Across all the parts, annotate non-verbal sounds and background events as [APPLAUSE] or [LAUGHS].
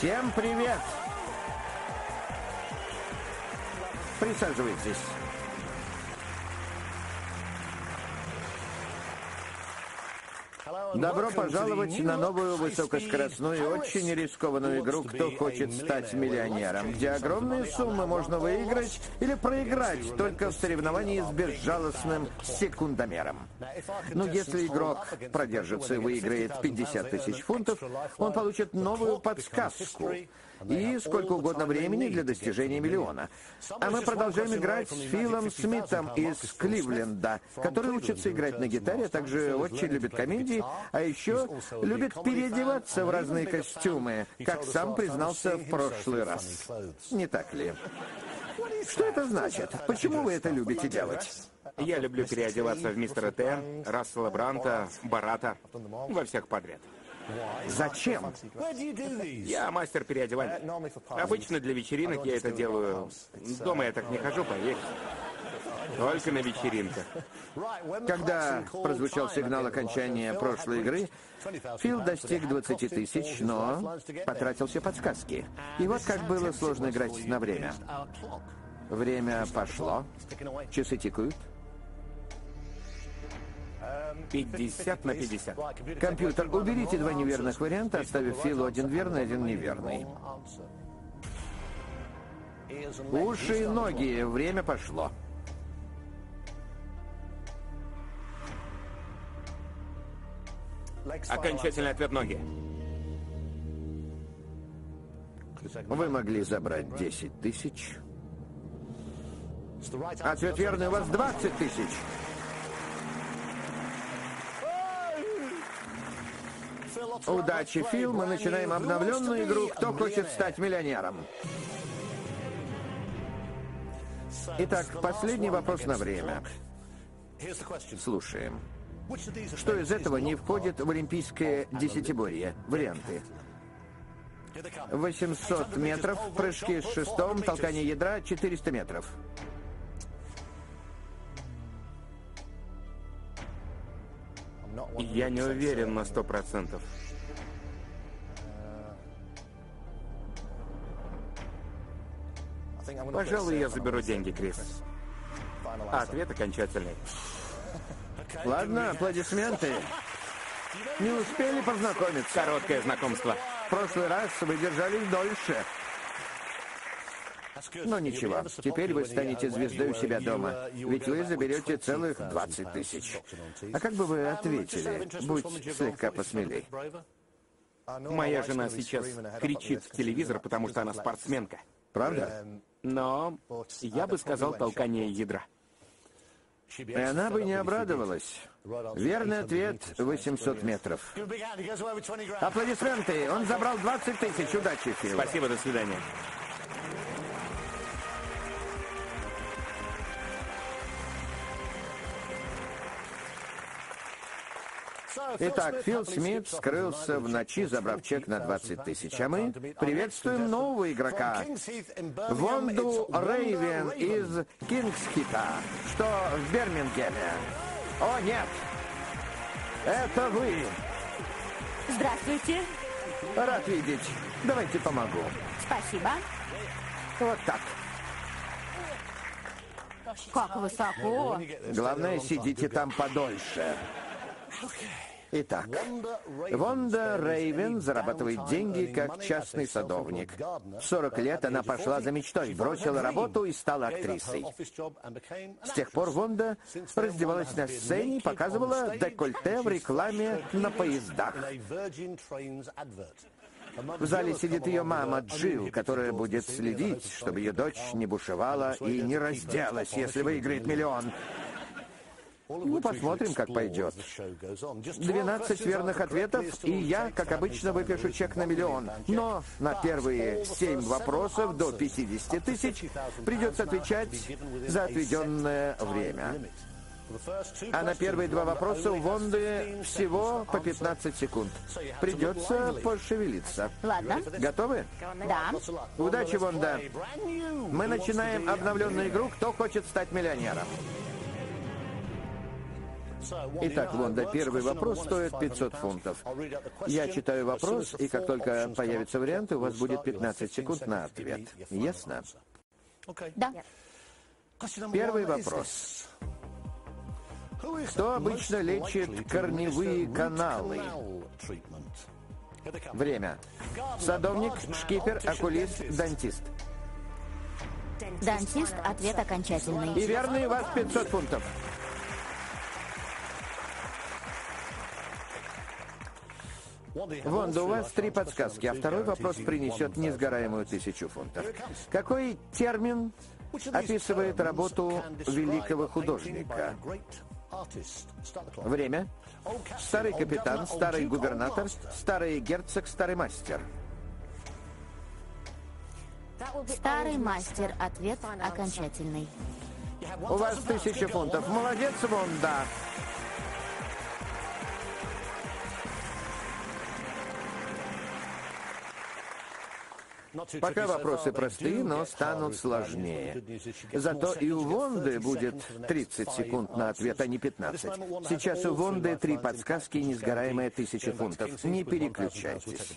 Всем привет! Присаживайтесь. Добро пожаловать на новую высокоскоростную и очень рискованную игру «Кто хочет стать миллионером», где огромные суммы можно выиграть или проиграть только в соревновании с безжалостным секундомером. Но если игрок продержится и выиграет 50 тысяч фунтов, он получит новую подсказку и сколько угодно времени для достижения миллиона. А мы продолжаем играть с Филом Смитом из Кливленда, который учится играть на гитаре, а также очень любит комедии, а еще любит переодеваться в разные костюмы, как сам признался в прошлый раз. Не так ли? Что это значит? Почему вы это любите делать? Я люблю переодеваться в мистера Т, Рассела Бранта, Барата, во всех подряд. Зачем? Я мастер переодевания. Обычно для вечеринок я это делаю. Дома я так не хожу, поверь. Только на вечеринках. Когда прозвучал сигнал окончания прошлой игры, Фил достиг 20 тысяч, но потратил все подсказки. И вот как было сложно играть на время. Время пошло, часы тикают. 50 на 50. Компьютер, уберите два неверных варианта, оставив Филу один верный, один неверный. Уши и ноги, время пошло. Окончательный ответ ноги. Вы могли забрать 10 тысяч. Ответ верный, у вас 20 тысяч. Удачи, Фил. Мы начинаем обновленную игру «Кто хочет стать миллионером?». Итак, последний вопрос на время. Слушаем. Что из этого не входит в олимпийское десятиборье? Варианты. 800 метров, прыжки с шестом, толкание ядра 400 метров. Я не уверен на сто процентов. Пожалуй, я заберу деньги, Крис. А ответ окончательный. Ладно, аплодисменты. Не успели познакомиться. Короткое знакомство. В прошлый раз вы держались дольше. Но ничего, теперь вы станете звездой у себя дома, ведь вы заберете целых 20 тысяч. А как бы вы ответили, будь слегка посмелей? Моя жена сейчас кричит в телевизор, потому что она спортсменка. Правда? Но я бы сказал толкание ядра. И она бы не обрадовалась. Верный ответ — 800 метров. Аплодисменты! Он забрал 20 тысяч. Удачи, Фил. Спасибо, до свидания. Итак, Фил Смит скрылся в ночи, забрав чек на 20 тысяч. А мы приветствуем нового игрока, Вонду Рейвен из Кингсхита, что в Бирмингеме. О, нет! Это вы! Здравствуйте. Рад видеть. Давайте помогу. Спасибо. Вот так. Как высоко. Главное, сидите там подольше. Итак, Вонда Рейвен зарабатывает деньги как частный садовник. В 40 лет она пошла за мечтой, бросила работу и стала актрисой. С тех пор Вонда раздевалась на сцене и показывала декольте в рекламе на поездах. В зале сидит ее мама Джилл, которая будет следить, чтобы ее дочь не бушевала и не разделась, если выиграет миллион. Ну, посмотрим, как пойдет. 12 верных ответов, и я, как обычно, выпишу чек на миллион. Но на первые 7 вопросов до 50 тысяч придется отвечать за отведенное время. А на первые два вопроса у Вонды всего по 15 секунд. Придется пошевелиться. Ладно. Готовы? Да. Удачи, Вонда. Мы начинаем обновленную игру «Кто хочет стать миллионером?». Итак, Вонда, первый вопрос стоит 500 фунтов. Я читаю вопрос, и как только появятся варианты, у вас будет 15 секунд на ответ. Ясно? Да. Первый вопрос. Кто обычно лечит корневые каналы? Время. Садовник, шкипер, окулист, дантист. Дантист, ответ окончательный. И верный у вас 500 фунтов. Вонда, у вас три подсказки, а второй вопрос принесет несгораемую тысячу фунтов. Какой термин описывает работу великого художника? Время. Старый капитан, старый губернатор, старый герцог, старый мастер. Старый мастер, ответ окончательный. У вас тысяча фунтов. Молодец, Вонда. Пока вопросы простые, но станут сложнее. Зато и у Вонды будет 30 секунд на ответ, а не 15. Сейчас у Вонды три подсказки и несгораемая тысяча фунтов. Не переключайтесь.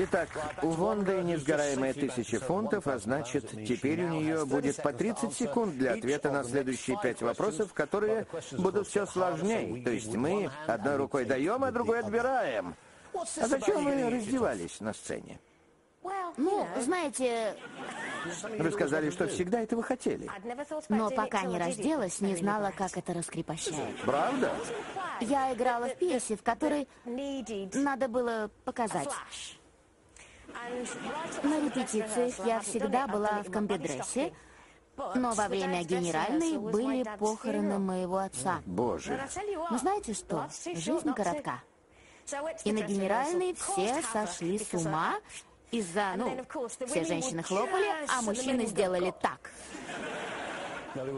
Итак, у Вонды несгораемая тысяча фунтов, а значит, теперь у нее будет по 30 секунд для ответа на следующие пять вопросов, которые будут все сложнее. То есть мы одной рукой даем, а другой отбираем. А зачем вы раздевались на сцене? Ну, знаете, Вы сказали, что всегда этого хотели. но пока не разделась, не знала, как это раскрепощает. Правда? Я играла в пьесе, в которой надо было показать. На репетициях я всегда была в комбедрессе, но во время генеральной были похороны моего отца. Боже. Но знаете что? Жизнь коротка. И на генеральной все сошли с ума из-за, ну, все женщины хлопали, а мужчины сделали так.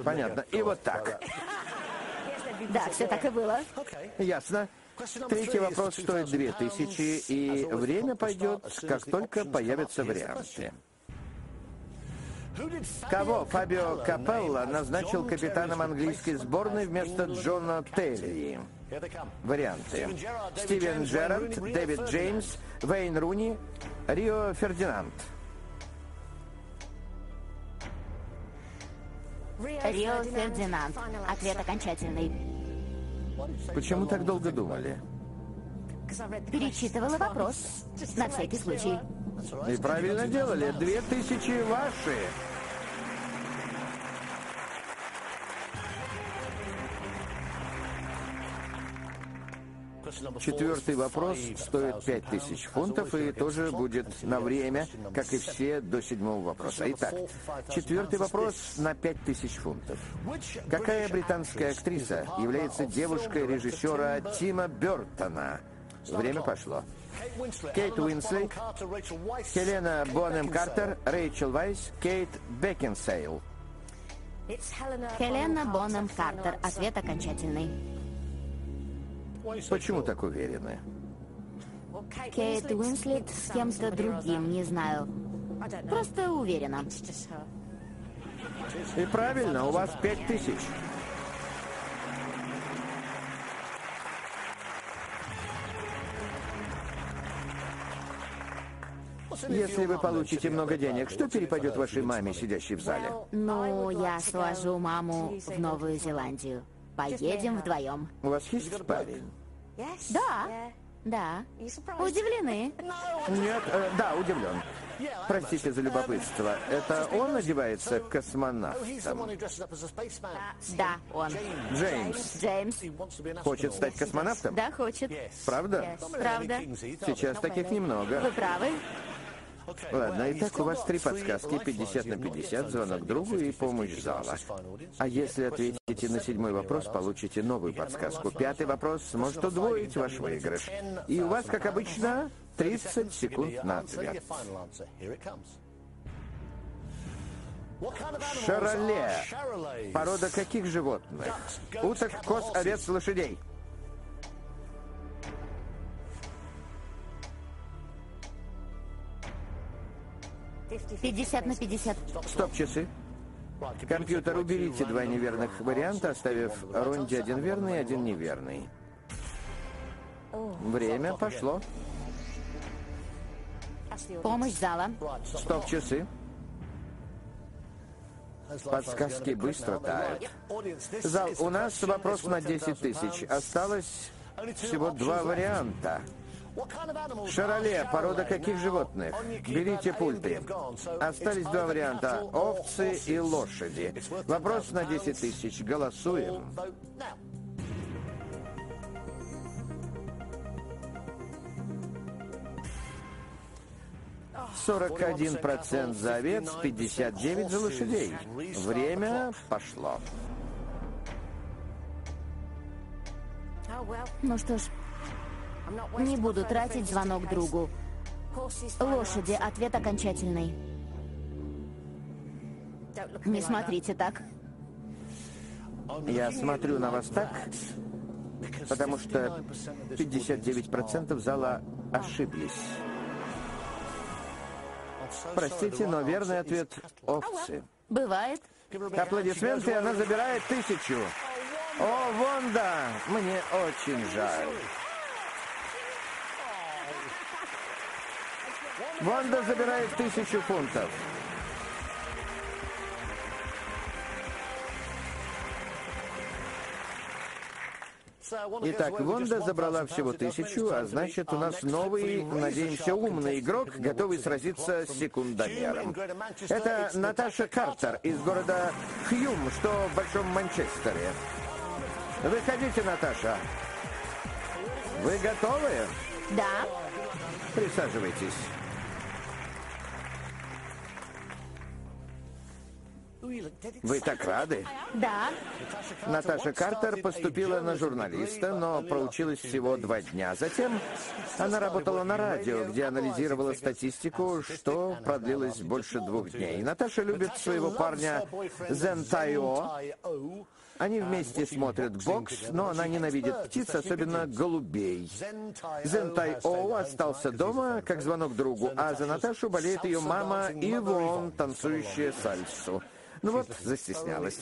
Понятно. И вот так. Да, все так и было. Ясно. Третий вопрос стоит две тысячи, и время пойдет, как только появятся варианты. Кого Фабио Капелло назначил капитаном английской сборной вместо Джона Терри? Варианты. Стивен Джерард, Дэвид Джеймс, Вейн Руни, Рио Фердинанд. Рио Фердинанд. Ответ окончательный. Почему так долго думали? Перечитывала вопрос. На всякий случай. И правильно делали. Две тысячи ваши. Четвертый вопрос стоит пять тысяч фунтов и тоже будет на время, как и все до седьмого вопроса. Итак, четвертый вопрос на пять тысяч фунтов. Какая британская актриса является девушкой режиссера Тима Бертона? Время пошло. Кейт Уинслет, Хелена Бонем Картер, Рэйчел Вайс, Кейт Бекинсейл. Хелена Бонем Картер. Ответ окончательный. Почему так уверены? Кейт Уинслет с кем-то другим, не знаю. Просто уверена. И правильно, у вас пять тысяч. Если вы получите много денег, что перепадет вашей маме, сидящей в зале? Ну, я свожу маму в Новую Зеландию. Поедем вдвоем. У вас есть парень? Да, да. Удивлены? [LAUGHS] Нет, э, да, удивлен. Простите за любопытство. Это он одевается космонавтом? Да, он. Джеймс Джеймс. хочет стать космонавтом? Да, хочет. Правда? Правда. Сейчас таких немного. Вы правы. Ладно, итак, у вас три подсказки, 50 на 50, звонок другу и помощь зала. А если ответите на седьмой вопрос, получите новую подсказку. Пятый вопрос сможет удвоить ваш выигрыш. И у вас, как обычно, 30 секунд на ответ. Шароле. Порода каких животных? Уток, коз, овец, лошадей. 50 на 50. Стоп-часы. Компьютер, уберите два неверных варианта, оставив Ронди один верный и один неверный. Время пошло. Помощь зала. Стоп-часы. Подсказки быстро тают. Зал, у нас вопрос на 10 тысяч. Осталось всего два варианта. Шароле, порода каких животных? Берите пульты. Остались два варианта. Овцы и лошади. Вопрос на 10 тысяч. Голосуем. 41% за овец, 59% за лошадей. Время пошло. Ну что ж, не буду тратить звонок другу. Лошади, ответ окончательный. Не смотрите так. Я смотрю на вас так, потому что 59% зала ошиблись. Простите, но верный ответ — овцы. Бывает. Аплодисменты, она забирает тысячу. О, Вонда, мне очень жаль. Вонда забирает тысячу фунтов. Итак, Вонда забрала всего тысячу, а значит, у нас новый, надеемся, умный игрок, готовый сразиться с секундомером. Это Наташа Картер из города Хьюм, что в Большом Манчестере. Выходите, Наташа. Вы готовы? Да. Присаживайтесь. Вы так рады? Да. Наташа Картер поступила на журналиста, но проучилась всего два дня. Затем она работала на радио, где анализировала статистику, что продлилось больше двух дней. Наташа любит своего парня Зен Тайо. Они вместе смотрят бокс, но она ненавидит птиц, особенно голубей. Зен Тай-Оу остался дома, как звонок другу, а за Наташу болеет ее мама Ивон, танцующая сальсу. Ну вот, застеснялась.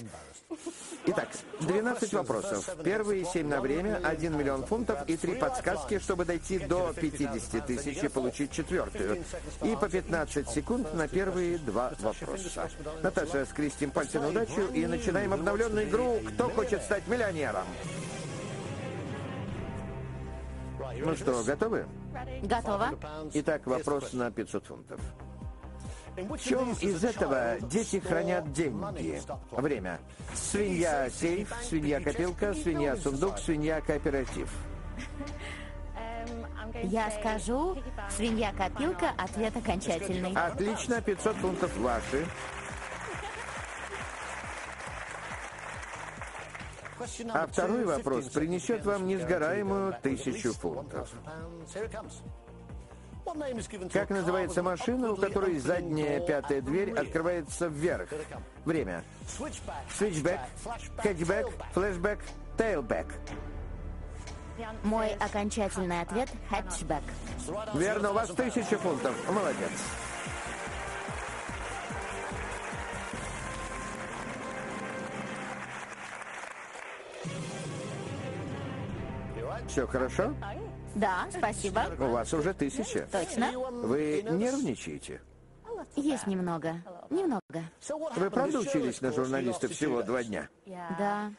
Итак, 12 вопросов. Первые 7 на время, 1 миллион фунтов и 3 подсказки, чтобы дойти до 50 тысяч и получить четвертую. И по 15 секунд на первые два вопроса. Наташа, скрестим пальцы на удачу и начинаем обновленную игру «Кто хочет стать миллионером?». Ну что, готовы? Готово. Итак, вопрос на 500 фунтов. В чем из этого дети хранят деньги? Время. Свинья-сейф, свинья-копилка, свинья-сундук, свинья-кооператив. Я скажу, свинья-копилка, ответ окончательный. Отлично, 500 фунтов ваши. А второй вопрос принесет вам несгораемую тысячу фунтов. Как называется машина, у которой задняя пятая дверь открывается вверх? Время. Свитчбэк, хэтчбэк, флешбэк, тейлбэк. Мой окончательный ответ — хэтчбэк. Верно, у вас тысяча фунтов. Молодец. Все хорошо? Да, спасибо. У вас уже тысяча. Точно. Вы нервничаете? Есть немного. Немного. Вы правда учились на журналиста всего два дня? Да.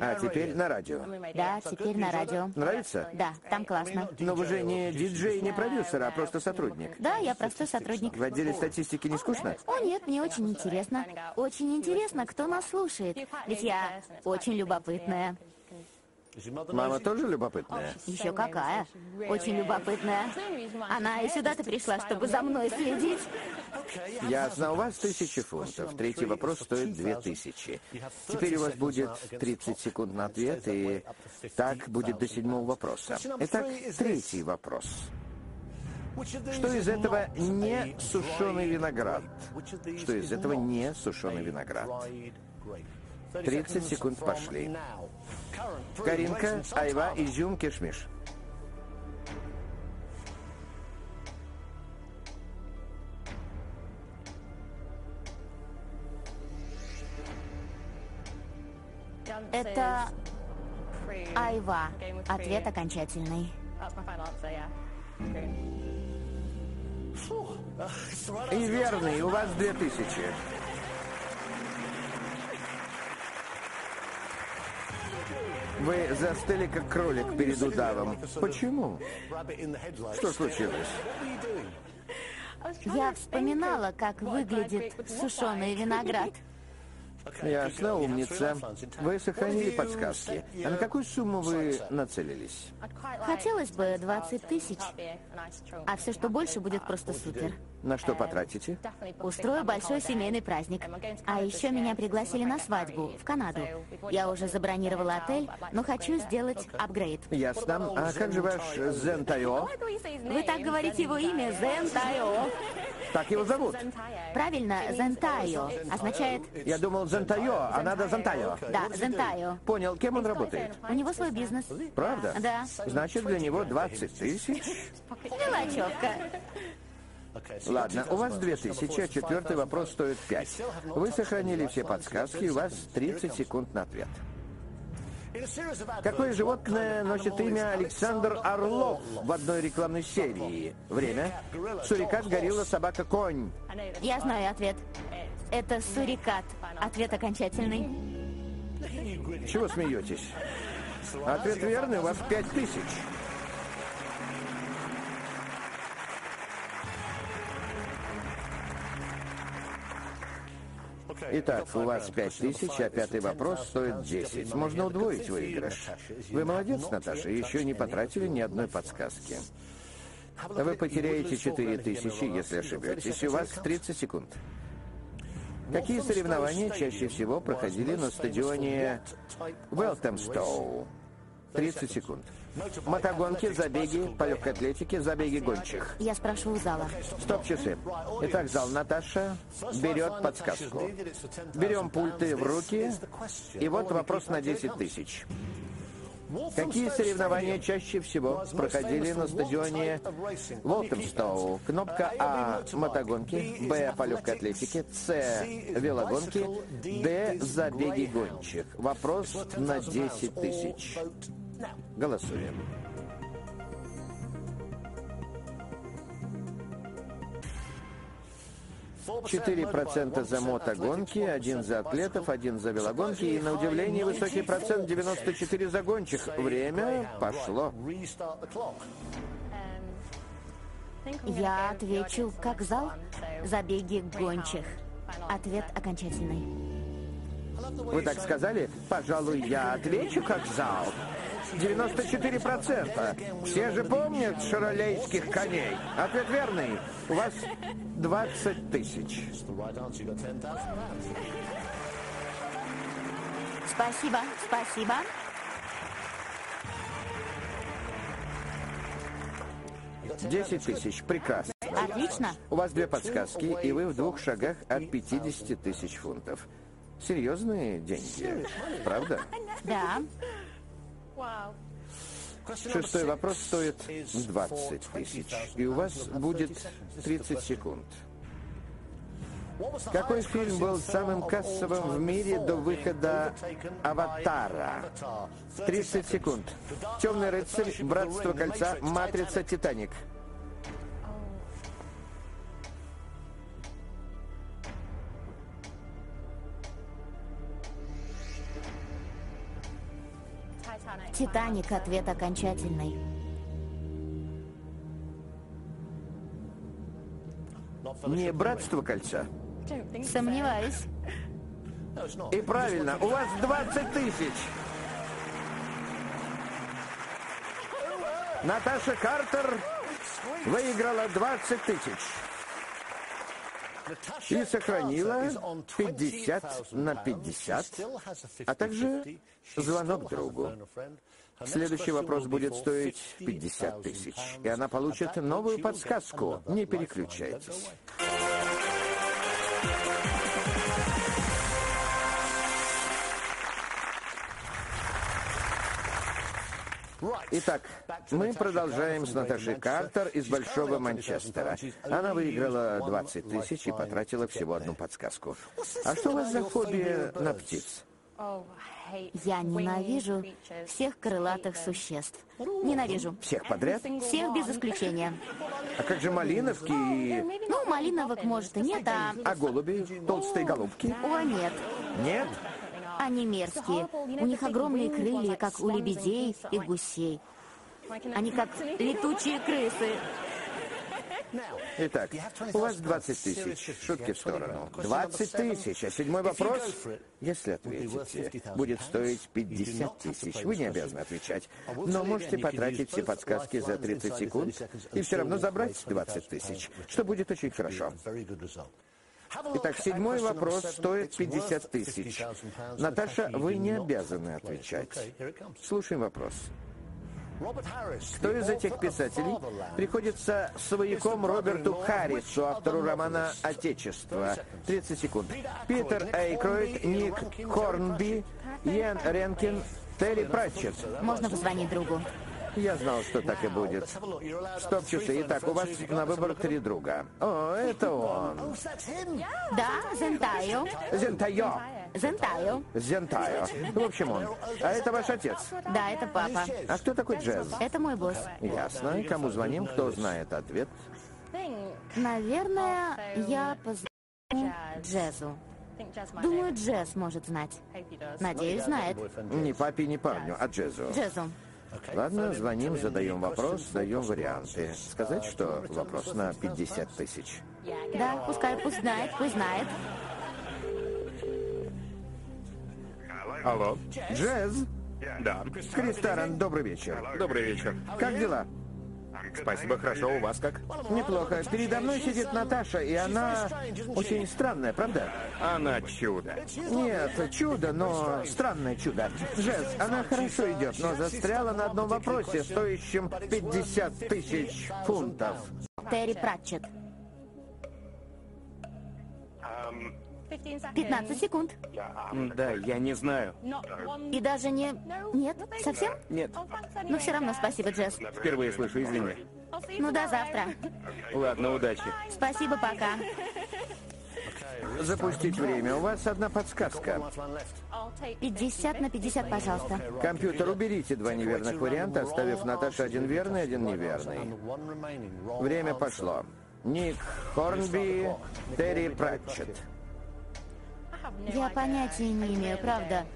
А теперь на радио. Да, теперь на радио. Нравится? Да, там классно. Но вы же не диджей, не продюсер, а просто сотрудник. Да, я простой сотрудник. В отделе статистики не скучно? О, нет, мне очень интересно. Очень интересно, кто нас слушает. Ведь я очень любопытная. Мама тоже любопытная? Еще какая. Очень любопытная. Она и сюда-то пришла, чтобы за мной следить. Ясно, у вас тысячи фунтов. Третий вопрос стоит две тысячи. Теперь у вас будет 30 секунд на ответ, и так будет до седьмого вопроса. Итак, третий вопрос. Что из этого не сушеный виноград? Что из этого не сушеный виноград? 30 секунд пошли. Каринка, айва, изюм, кишмиш. Это айва. Ответ окончательный. И верный, у вас две тысячи. Вы застыли, как кролик перед удавом. Почему? Что случилось? Я вспоминала, как выглядит сушеный виноград. Ясно, умница. Вы сохранили подсказки. А на какую сумму вы нацелились? Хотелось бы 20 тысяч. А все, что больше, будет просто супер. На что потратите? Устрою большой семейный праздник. А еще меня пригласили на свадьбу в Канаду. Я уже забронировала отель, но хочу сделать апгрейд. Ясно. А как же ваш Зентайо? Вы так говорите его имя Зентайо. Так его зовут? Правильно, Зентайо. Означает... Я думал Зентайо, а надо Зентайо. Да, Зентайо. Понял, кем он работает? У него свой бизнес. Правда? Да. Значит, для него 20 тысяч? Мелочевка. Ладно, у вас 2000, а четвертый вопрос стоит 5. Вы сохранили все подсказки, у вас 30 секунд на ответ. Какое животное носит имя Александр Орлов в одной рекламной серии? Время. Сурикат, горилла, собака, конь. Я знаю ответ. Это сурикат. Ответ окончательный. Чего смеетесь? Ответ верный, у вас 5000. Итак, у вас 5000, а пятый вопрос стоит 10. Можно удвоить выигрыш. Вы молодец, Наташа, еще не потратили ни одной подсказки. Вы потеряете 4000, если ошибетесь. У вас 30 секунд. Какие соревнования чаще всего проходили на стадионе Велтемстоу? 30 секунд. Мотогонки, забеги, по легкой атлетике, забеги гончих. Я спрашиваю у зала. Стоп-часы. Итак, зал Наташа берет подсказку. Берем пульты в руки. И вот вопрос на 10 тысяч. Какие соревнования чаще всего проходили на стадионе Волтемстоу? Кнопка А – мотогонки, Б – по легкой атлетике, С – велогонки, Д – забеги гончих. Вопрос на 10 тысяч. Голосуем. Четыре процента за мотогонки, один за атлетов, один за велогонки и, на удивление, высокий процент 94 за гончих. Время пошло. Я отвечу, как зал, забеги гончих. Ответ окончательный. Вы так сказали? Пожалуй, я отвечу, как зал. 94%. Все же помнят шаролейских коней. Ответ верный. У вас 20 тысяч. Спасибо, спасибо. Десять тысяч. Прекрасно. Отлично. У вас две подсказки, и вы в двух шагах от 50 тысяч фунтов. Серьезные деньги, правда? Да. Шестой вопрос стоит 20 тысяч, и у вас будет 30 секунд. Какой фильм был самым кассовым в мире до выхода «Аватара»? 30 секунд. «Темный рыцарь», «Братство кольца», «Матрица», «Титаник». Титаник. Ответ окончательный. Не «Братство кольца». Сомневаюсь. И правильно, у вас 20 тысяч. Наташа Картер выиграла 20 тысяч. И сохранила 50 на 50, а также звонок другу. Следующий вопрос будет стоить 50 тысяч, и она получит новую подсказку. Не переключайтесь. Итак, мы продолжаем с Наташей Картер из Большого Манчестера. Она выиграла 20 тысяч и потратила всего одну подсказку. А что у вас за фобия на птиц? Я ненавижу всех крылатых существ. Ненавижу. Всех подряд? Всех без исключения. А как же малиновки и... Ну, малиновок, может, и нет, а... А голуби? Толстые голубки? О, нет. Нет? Они мерзкие. У них огромные крылья, как у лебедей и гусей. Они как летучие крысы. Итак, у вас 20 тысяч. Шутки в сторону. 20 тысяч. А седьмой вопрос, если ответите, будет стоить 50 тысяч. Вы не обязаны отвечать. Но можете потратить все подсказки за 30 секунд и все равно забрать 20 тысяч, что будет очень хорошо. Итак, седьмой вопрос стоит 50 тысяч. Наташа, вы не обязаны отвечать. Слушаем вопрос. Кто из этих писателей приходится свояком Роберту Харрису, автору романа «Отечество»? 30 секунд. Питер Эйкройд, Ник Хорнби, Йен Ренкин, Терри Пратчетт. Можно позвонить другу? Я знал, что так и будет. Стоп-часы. Итак, у вас на выбор три друга. О, это он. Да, Зентайо. Зентайо. Зентайо. Зентайо. В общем, он. А это ваш отец? Да, это папа. А кто такой Джез? Это мой босс. Ясно. Кому звоним, кто знает ответ? Наверное, я позвоню Джезу. Думаю, Джез может знать. Надеюсь, знает. Не папе, не парню, а Джезу. Джезу. Ладно, звоним, задаем вопрос, даем варианты. Сказать, что вопрос на 50 тысяч. Да, пускай, пусть знает, пусть знает. Алло. Джез, Да. Крис Таран, добрый вечер. Добрый вечер. Как дела? Спасибо, хорошо. У вас как? Неплохо. Передо мной сидит Наташа, и она очень странная, правда? Она чудо. Нет, чудо, но странное чудо. Джез, она хорошо идет, но застряла на одном вопросе, стоящем 50 тысяч фунтов. Терри Пратчет. 15 секунд. Да, я не знаю. И даже не... Нет? Совсем? Нет, Ну, все равно спасибо, Джесс. впервые слышу, извини. Ну, до завтра. Ладно, удачи. Спасибо, пока. Запустить время. У вас одна подсказка. 50 на 50, пожалуйста. Компьютер, уберите два неверных варианта, оставив Наташе один верный, один неверный. Время пошло. Ник Хорнби, Терри Пратчетт. Я понятия не имею, правда.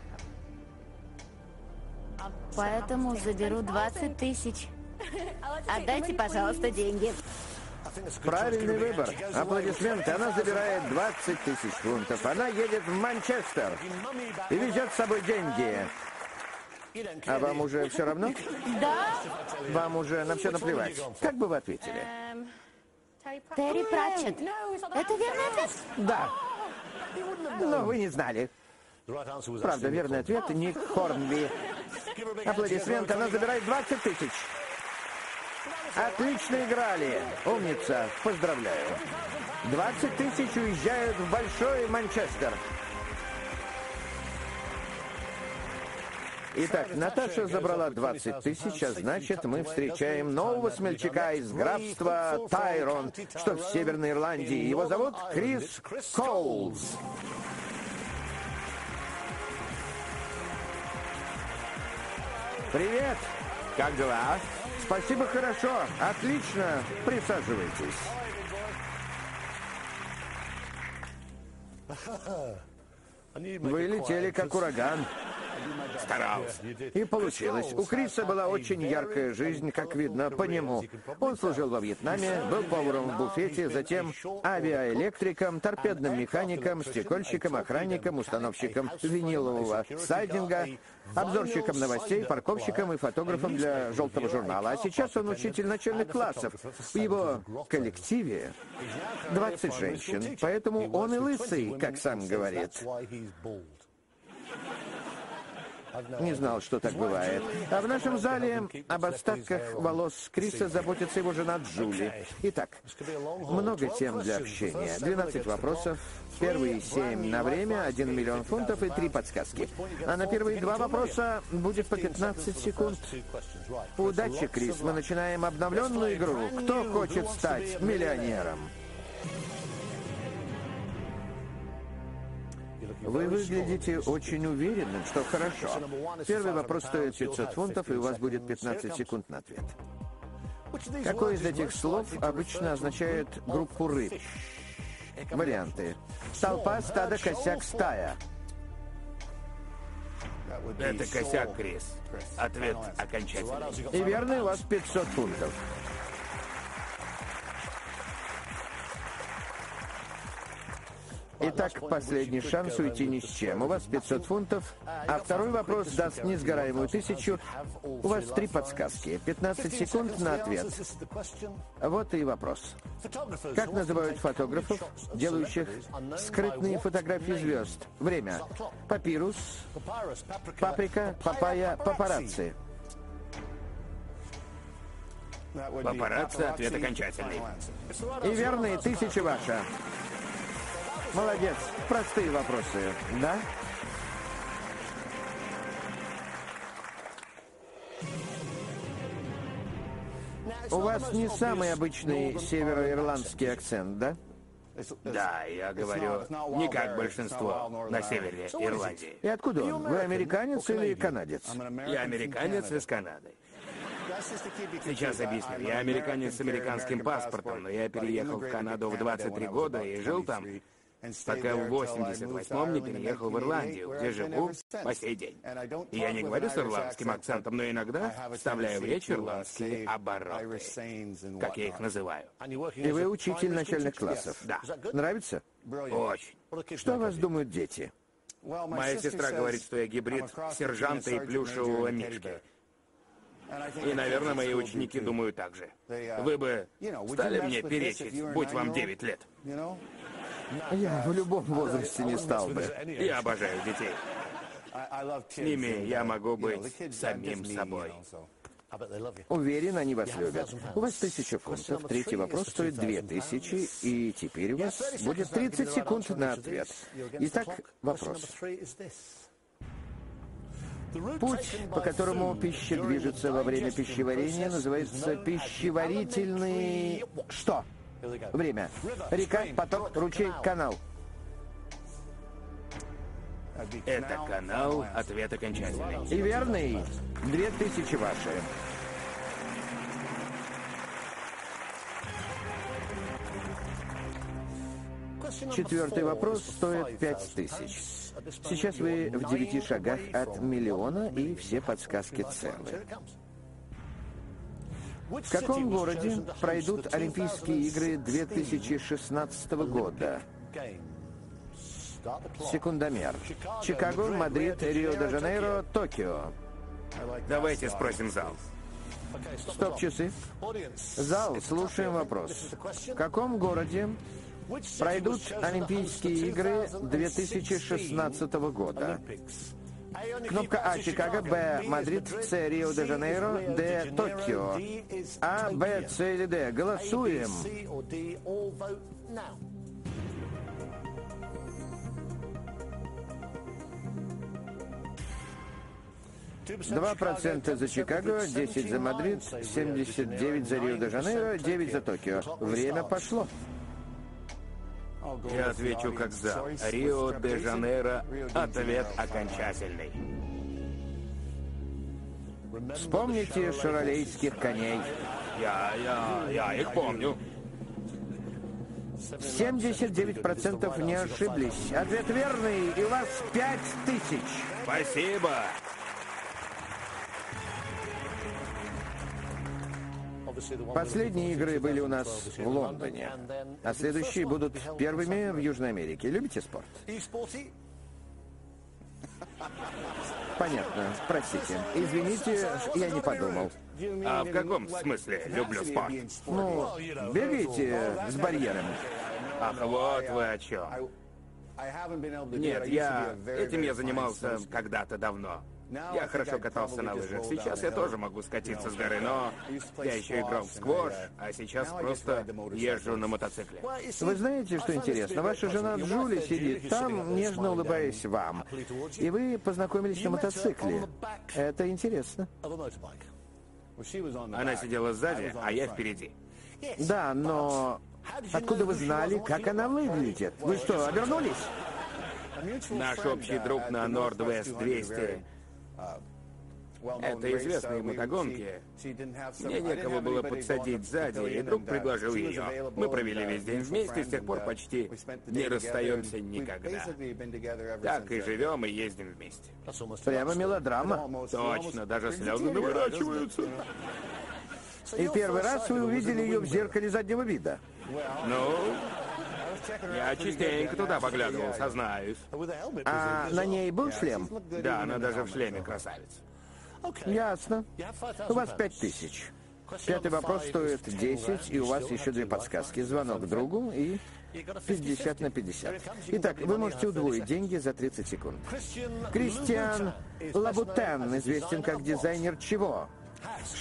Поэтому заберу 20 тысяч. Отдайте, пожалуйста, деньги. Правильный выбор. Аплодисменты. Она забирает 20 тысяч фунтов. Она едет в Манчестер и везет с собой деньги. А вам уже все равно? Да? Вам уже на все наплевать. Как бы вы ответили? Терри Пратчетт. Это верный ответ? Да. Но вы не знали. Правда, верный ответ Ник Хорнби. Аплодисменты. Она забирает 20 тысяч. Отлично играли. Умница. Поздравляю. 20 тысяч уезжают в Большой Манчестер. Итак, Наташа забрала 20 тысяч, а значит, мы встречаем нового смельчака из графства Тайрон, что в Северной Ирландии. Его зовут Крис Коулс. Привет! Как дела? Спасибо, хорошо. Отлично. Присаживайтесь. Вы летели как ураган. Старался. И получилось. У Криса была очень яркая жизнь, как видно по нему. Он служил во Вьетнаме, был поваром в буфете, затем авиаэлектриком, торпедным механиком, стекольщиком, охранником, установщиком винилового сайдинга, обзорщиком новостей, парковщиком и фотографом для желтого журнала. А сейчас он учитель начальных классов. В его коллективе 20 женщин, поэтому он и лысый, как сам говорит. Не знал, что так бывает. А в нашем зале об остатках волос Криса заботится его жена Джули. Итак, много тем для общения. 12 вопросов, первые 7 на время, 1 миллион фунтов и 3 подсказки. А на первые два вопроса будет по 15 секунд. Удачи, Крис. Мы начинаем обновленную игру. Кто хочет стать миллионером? Вы выглядите очень уверенным, что хорошо. Первый вопрос стоит 500 фунтов, и у вас будет 15 секунд на ответ. Какой из этих слов обычно означает группу рыб? Варианты. Толпа, стадо, косяк, стая. Это косяк, Крис. Ответ окончательный. И верно, у вас 500 фунтов. Итак, последний шанс уйти ни с чем. У вас 500 фунтов, а второй вопрос даст несгораемую тысячу. У вас три подсказки. 15 секунд на ответ. Вот и вопрос. Как называют фотографов, делающих скрытные фотографии звезд? Время. Папирус, паприка, папайя, папарацци. Папарацци, ответ окончательный. И верные тысячи ваша. Молодец. Простые вопросы, да? У вас не самый обычный североирландский акцент, да? Да, я говорю не как большинство на севере Ирландии. И откуда он? Вы американец или канадец? Я американец из Канады. Сейчас объясню. Я американец с американским паспортом, но я переехал в Канаду в 23 года и жил там пока в 88-м не переехал в Ирландию, где живу по сей день. И я не говорю с ирландским акцентом, но иногда вставляю в речь ирландские обороты, как я их называю. И вы учитель начальных классов? Да. Нравится? Очень. Что о вас думают дети? Моя сестра говорит, что я гибрид сержанта и плюшевого мишки. И, наверное, мои ученики думают так же. Вы бы стали мне перечить, будь вам 9 лет. Я в любом возрасте не стал бы. Я обожаю детей. С ними я могу быть самим собой. Уверен, они вас любят. У вас тысяча фунтов, третий вопрос стоит две тысячи, и теперь у вас будет 30 секунд на ответ. Итак, вопрос. Путь, по которому пища движется во время пищеварения, называется пищеварительный... Что? Время. Река, поток, ручей, канал. Это канал, ответ окончательный. И верный. Две тысячи ваши. Четвертый вопрос стоит пять тысяч. Сейчас вы в девяти шагах от миллиона, и все подсказки целы. В каком городе пройдут Олимпийские игры 2016 года? Секундомер. Чикаго, Мадрид, Рио-де-Жанейро, Токио. Давайте спросим зал. Стоп-часы. Зал, слушаем вопрос. В каком городе пройдут Олимпийские игры 2016 года? Кнопка А – Чикаго, Б – Мадрид, С – Рио-де-Жанейро, Д – Токио. А, Б, С или Д. Голосуем. Два процента за Чикаго, 10 за Мадрид, 79 за Рио-де-Жанейро, 9 за Токио. Время пошло. Я отвечу как зал. Рио-де-Жанейро. Ответ окончательный. Вспомните шаролейских коней. Я, я, я их помню. 79% не ошиблись. Ответ верный, и у вас 5 тысяч. Спасибо. Последние игры были у нас в Лондоне, а следующие будут первыми в Южной Америке. Любите спорт? Понятно. Простите. Извините, я не подумал. А в каком смысле люблю спорт? Ну, бегаете с барьером. Ах, вот вы о чем. Нет, я... Этим я занимался когда-то давно. Я хорошо катался на лыжах. Сейчас я тоже могу скатиться с горы, но я еще играл в сквош, а сейчас просто езжу на мотоцикле. Вы знаете, что интересно? Ваша жена Джули сидит там, нежно улыбаясь вам. И вы познакомились на мотоцикле. Это интересно. Она сидела сзади, а я впереди. Да, но откуда вы знали, как она выглядит? Вы что, обернулись? Наш общий друг на Норд-Вест 200 это известные мотогонки. Мне некого было подсадить сзади, и друг предложил ее. Мы провели весь день вместе, с тех пор почти не расстаемся никогда. Так и живем, и ездим вместе. Прямо мелодрама. Точно, даже слезы наворачиваются. И первый раз вы увидели ее в зеркале заднего вида. Ну, я частенько туда поглядывал, сознаюсь. А на ней был шлем? Да, она даже в шлеме красавица. Ясно. У вас пять тысяч. Пятый вопрос стоит 10, и у вас еще две подсказки. Звонок другу и 50 на 50. Итак, вы можете удвоить деньги за 30 секунд. Кристиан Лабутен известен как дизайнер чего?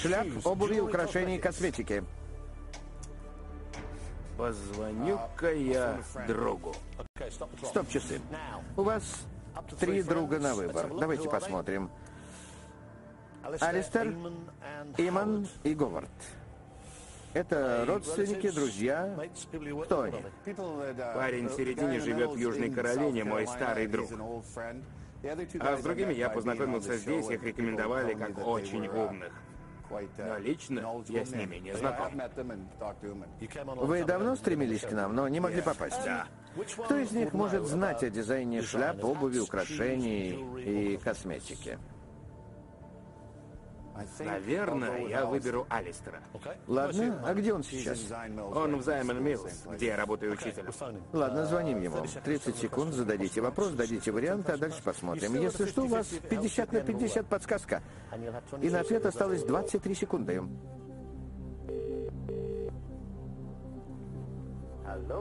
Шляп, обуви, украшений, косметики. Позвоню-ка я другу. Стоп часы. У вас три друга на выбор. Давайте посмотрим. Алистер, Иман и Говард. Это родственники, друзья. Кто они? Парень в середине живет в Южной Каролине, мой старый друг. А с другими я познакомился здесь, их рекомендовали как очень умных. Но лично я с ними не знаком. Вы давно стремились к нам, но не могли попасть? Да. Кто из них может знать о дизайне шляп, обуви, украшений и косметики? Наверное, я выберу Алистера. Ладно, а где он сейчас? Он в Займон Миллс, где я работаю учителем. Ладно, звоним ему. 30 секунд, зададите вопрос, дадите варианты, а дальше посмотрим. Если что, у вас 50 на 50 подсказка. И на ответ осталось 23 секунды.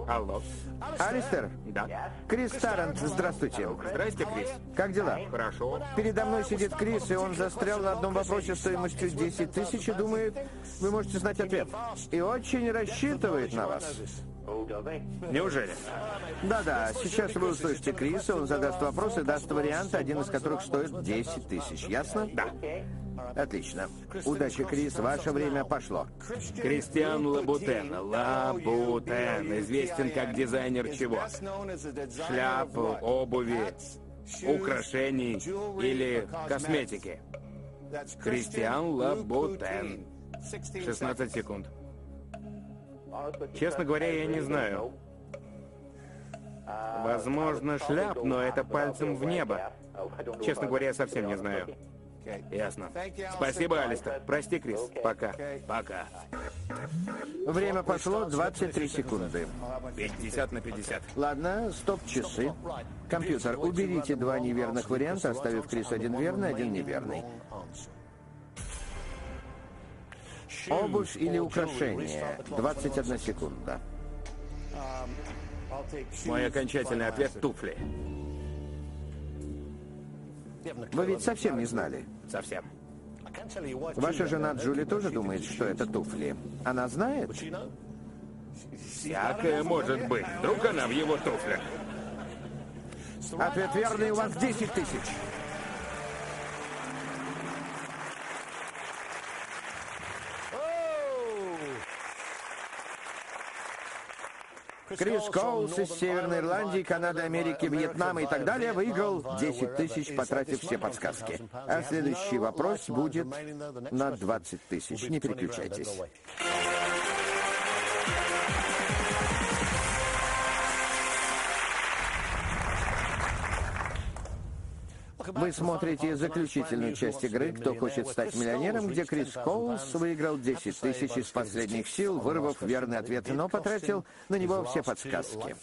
Алло. Алистер? Да. Крис Тарант, здравствуйте. Здрасте, Крис. Как дела? Хорошо. Передо мной сидит Крис, и он застрял на одном вопросе стоимостью 10 тысяч и думает, вы можете знать ответ. И очень рассчитывает на вас. Неужели? Да-да, сейчас вы услышите Криса, он задаст вопрос и даст варианты, один из которых стоит 10 тысяч. Ясно? Да. Отлично. Удачи, Крис, ваше время пошло. Кристиан Лабутен. Лабутен. Известен как дизайнер чего? Шляп, обуви, украшений или косметики. Кристиан Лабутен. 16 секунд. Честно говоря, я не знаю. Возможно, шляп, но это пальцем в небо. Честно говоря, я совсем не знаю. Ясно. Спасибо, Алистер. Прости, Крис. Пока. Пока. Время пошло 23 секунды. 50 на 50. Ладно, стоп-часы. Компьютер, уберите два неверных варианта, оставив Крис один верный, один неверный. Обувь или украшение? 21 секунда. Мой окончательный ответ — туфли. Вы ведь совсем не знали? Совсем. Ваша жена Джули тоже думает, что это туфли. Она знает? Всякое может быть. Вдруг она в его туфлях. Ответ верный, у вас 10 тысяч. Крис Коулс из Северной Ирландии, Канады, Америки, Вьетнама и так далее выиграл 10 тысяч, потратив все подсказки. А следующий вопрос будет на 20 тысяч. Не переключайтесь. Вы смотрите заключительную часть игры «Кто хочет стать миллионером», где Крис Коулс выиграл 10 тысяч из последних сил, вырвав верный ответ, но потратил на него все подсказки.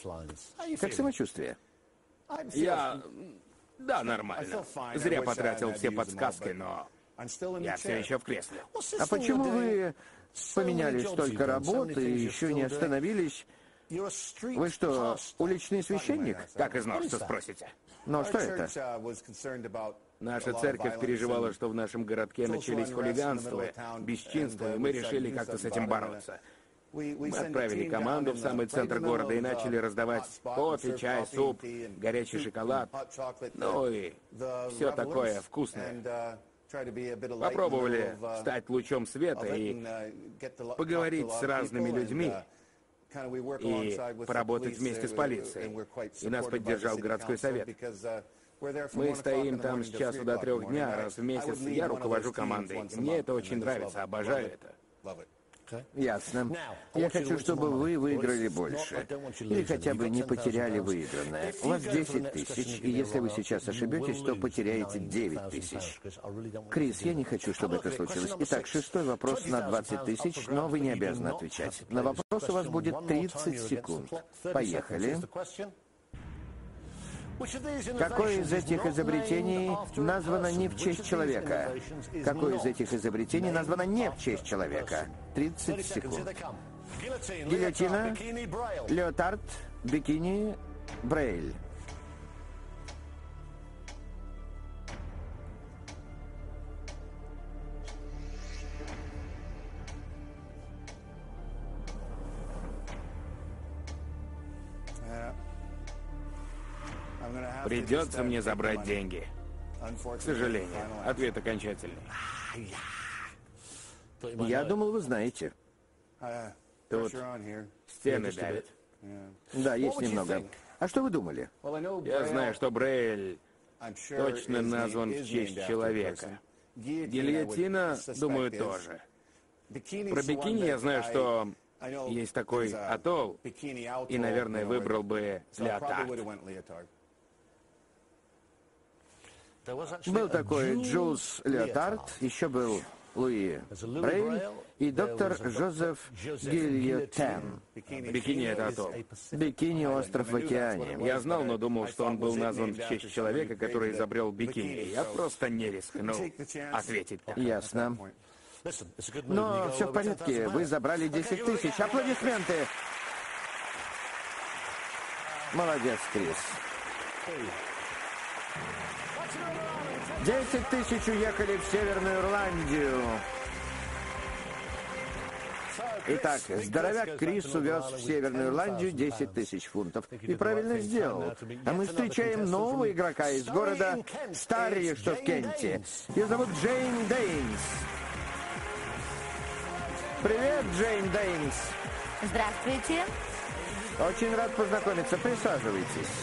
Как самочувствие? Я... Да, нормально. Зря потратил все подсказки, но... Я все еще в кресле. А почему вы поменяли столько работ и еще не остановились? Вы что, уличный священник? Как из Норса, спросите? Но что это? Наша церковь переживала, что в нашем городке начались хулиганства, бесчинства, и мы решили как-то с этим бороться. Мы отправили команду в самый центр города и начали раздавать кофе, чай, суп, горячий шоколад, ну и все такое вкусное. Попробовали стать лучом света и поговорить с разными людьми, и поработать вместе с полицией. И нас поддержал городской совет. Мы стоим там с часу до трех дня, раз в месяц. Я руковожу командой. Мне это очень нравится, обожаю это. Ясно. Я хочу, чтобы вы выиграли больше. Или хотя бы не потеряли выигранное. У вас 10 тысяч, и если вы сейчас ошибетесь, то потеряете 9 тысяч. Крис, я не хочу, чтобы это случилось. Итак, шестой вопрос на 20 тысяч, но вы не обязаны отвечать. На вопрос у вас будет 30 секунд. Поехали. Какое из этих изобретений названо не в честь человека? Какое из этих изобретений названо не в честь человека? 30 секунд. Гильотина, леотард, бикини, брейль. Придется мне забрать деньги. К сожалению, ответ окончательный. Я думал, вы знаете. Тут стены давят. Да, есть немного. А что вы думали? Я знаю, что Брейль точно назван в честь человека. Гильотина, думаю, тоже. Про бикини я знаю, что есть такой атолл, и, наверное, выбрал бы леотард. Был такой Джулс Леотард, еще был Луи Брейль и доктор Жозеф Гильотен. Бикини — это атолл. Бикини — остров в океане. Я знал, но думал, что он был назван в честь человека, который изобрел бикини. Я просто не рискнул ответить. Ясно. Но все в порядке. Вы забрали 10 тысяч. Аплодисменты! Молодец, Крис. Десять тысяч уехали в Северную Ирландию. Итак, здоровяк Крис увез в Северную Ирландию 10 тысяч фунтов. И правильно сделал. А мы встречаем нового игрока из города Старри, что в Кенте. Ее зовут Джейн Дейнс. Привет, Джейн Дейнс. Здравствуйте. Очень рад познакомиться. Присаживайтесь.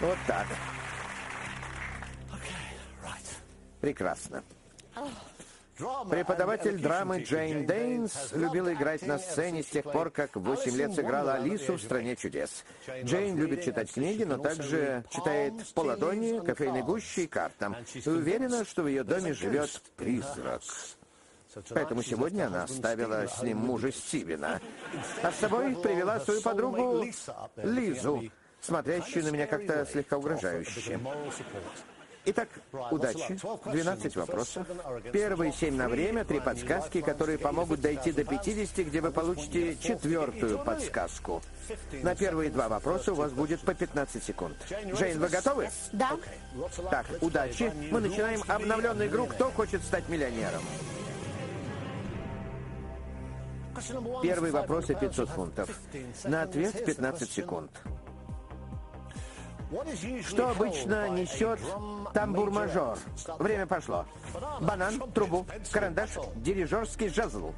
Вот так. Прекрасно. Преподаватель драмы Джейн Дейнс любил играть на сцене с тех пор, как в 8 лет сыграла Алису в «Стране чудес». Джейн любит читать книги, но также читает по ладони, кофейной гуще и картам. И уверена, что в ее доме живет призрак. Поэтому сегодня она оставила с ним мужа Стивена. А с собой привела свою подругу Лизу, смотрящую на меня как-то слегка угрожающе. Итак, удачи. 12 вопросов. Первые 7 на время, три подсказки, которые помогут дойти до 50, где вы получите четвертую подсказку. На первые два вопроса у вас будет по 15 секунд. Джейн, вы готовы? Да. Так, удачи. Мы начинаем обновленную игру «Кто хочет стать миллионером?». Первый вопрос и 500 фунтов. На ответ 15 секунд. Что обычно несет тамбур-мажор? Время пошло. Банан, трубу, карандаш, дирижерский жезл.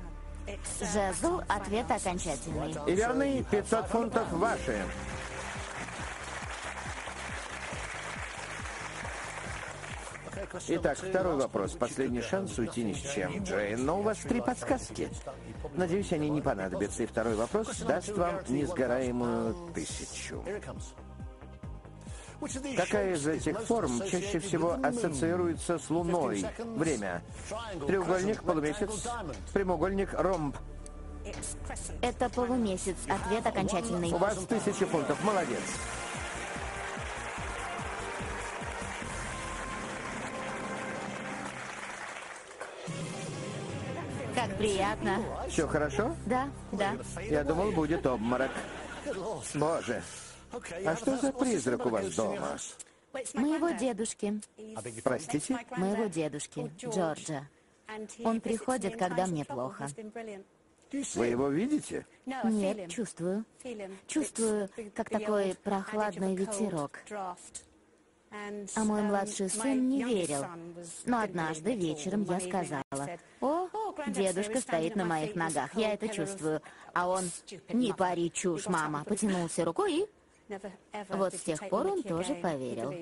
Жезл — ответ окончательный. И верный 500 фунтов ваши. Итак, второй вопрос. Последний шанс уйти ни с чем, Джейн. Но у вас три подсказки. Надеюсь, они не понадобятся. И второй вопрос даст вам несгораемую тысячу. Какая из этих форм чаще всего ассоциируется с Луной? Время. Треугольник, полумесяц, прямоугольник, ромб. Это полумесяц. Ответ окончательный. У вас тысяча фунтов. Молодец. Как приятно. Все хорошо? Да, да. Я думал, будет обморок. Боже. А что за призрак у вас дома? Моего дедушки. Простите? Моего дедушки, Джорджа. Он приходит, когда мне плохо. Вы его видите? Нет, чувствую. Чувствую, как такой прохладный ветерок. А мой младший сын не верил. Но однажды вечером я сказала, «О, Дедушка стоит на моих ногах, я это чувствую. А он, не пари чушь, мама, потянулся рукой и... Вот с тех пор он тоже поверил.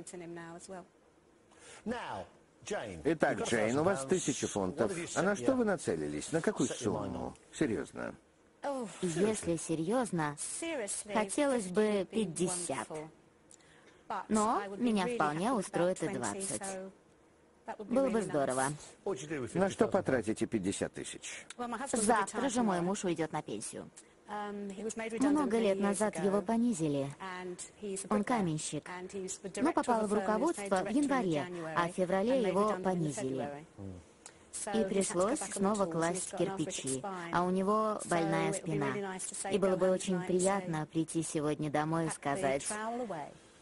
Итак, Джейн, у вас тысяча фунтов. А на что вы нацелились? На какую сумму? Серьезно. Если серьезно, хотелось бы 50. Но меня вполне устроит и 20. Было бы здорово. На что потратите 50 тысяч? Завтра же мой муж уйдет на пенсию. Много лет назад его понизили. Он каменщик. Но попал в руководство в январе, а в феврале его понизили. И пришлось снова класть кирпичи, а у него больная спина. И было бы очень приятно прийти сегодня домой и сказать,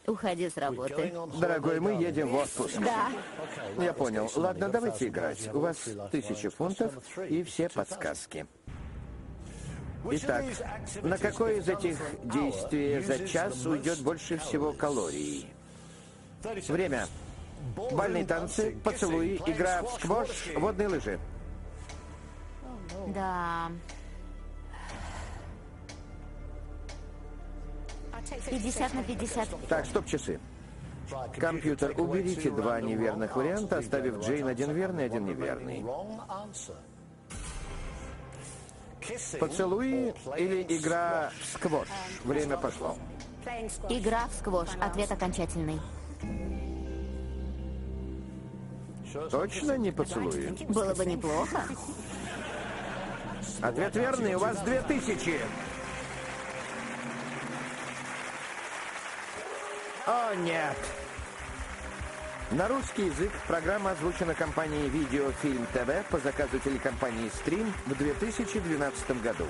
уходи с работы. Дорогой, мы едем в отпуск. Да. Я понял. Ладно, давайте играть. У вас тысяча фунтов и все подсказки. Итак, на какое из этих действий за час уйдет больше всего калорий? Время. Бальные танцы, поцелуи, игра в сквош, водные лыжи. Да. 50 на 50. Так, стоп-часы. Компьютер, уберите два неверных варианта, оставив Джейн один верный, один неверный. Поцелуи или игра в сквош? Время пошло. Игра в сквош. Ответ окончательный. Точно не поцелуи? Было бы неплохо. Ответ верный, у вас две тысячи. О, нет. На русский язык программа озвучена компанией «Видеофильм ТВ» по заказу телекомпании «Стрим» в 2012 году.